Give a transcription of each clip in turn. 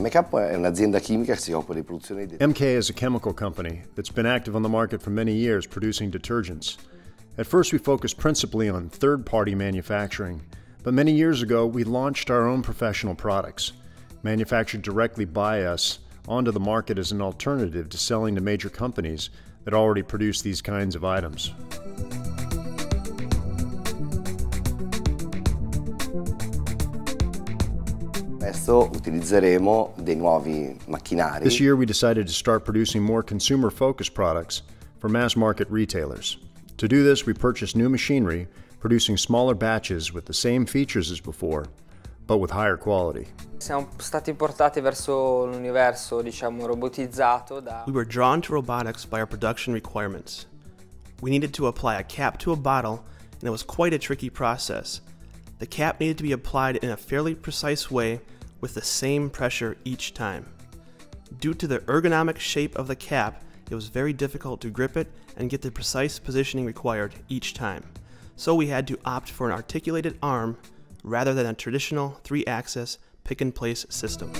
MARKA un'azienda eh, chimica che si occupa di produzione di MARKA is a chemical company that's been active on the market for many years producing detergents. At first, we focused principally on third party manufacturing, but many years ago, we launched our own professional products, manufactured directly by us onto the market as an alternative to selling to major companies that already produce these kinds of items. Adesso utilizzeremo dei nuovi macchinari. This year, we decided to start producing more consumer focused products for mass market retailers. To do this, we purchased new machinery, producing smaller batches with the same features as before, but with higher quality. Siamo stati portati verso l'universo, diciamo, robotizzato da... We were drawn to robotics by our production requirements. We needed to apply a cap to a bottle, and it was quite a tricky process. The cap needed to be applied in a fairly precise way with the same pressure each time. Due to the ergonomic shape of the cap, it was very difficult to grip it and get the precise positioning required each time. So we had to opt for an articulated arm rather than a traditional three-axis pick-and-place system.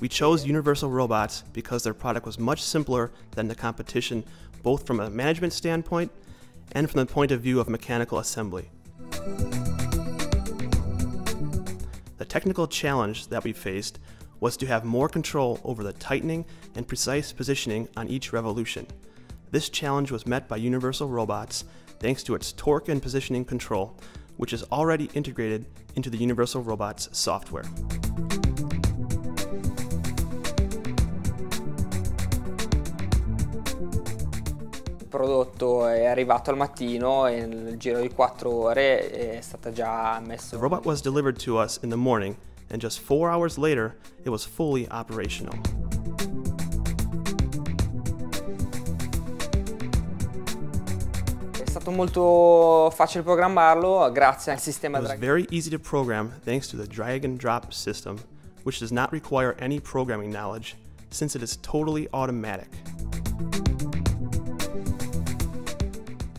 We chose Universal Robots because their product was much simpler than the competition, both from a management standpoint and from the point of view of mechanical assembly. The technical challenge that we faced was to have more control over the tightening and precise positioning on each revolution. This challenge was met by Universal Robots thanks to its torque and positioning control, which is already integrated into the Universal Robots software. il prodotto è arrivato al mattino e nel giro di 4 ore è stata già The robot was delivered to us in the morning, and just four hours later, it was fully operational. Stato molto facile programmarlo grazie al sistema It was very easy to program thanks to the drag and drop system, which does not require any programming knowledge since it is totally automatic.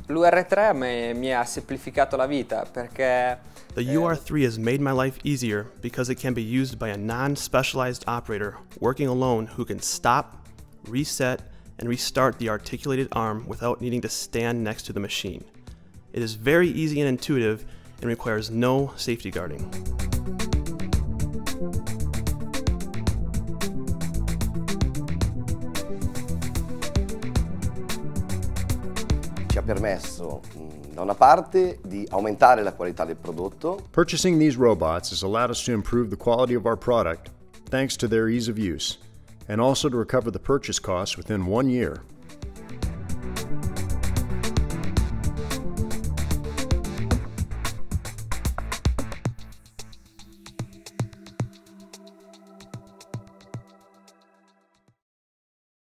L'UR3 a me mi ha semplificato la vita perché The UR3 has made my life easier because it can be used by a non specialized operator working alone who can stop, reset, and restart the articulated arm without needing to stand next to the machine. It is very easy and intuitive and requires no safety guarding. Ci ha permesso mm, da una parte di aumentare la qualità del prodotto, Purchasing these robots has allowed us to improve the quality of our product thanks to their ease of use, and also to recover the purchase costs within one year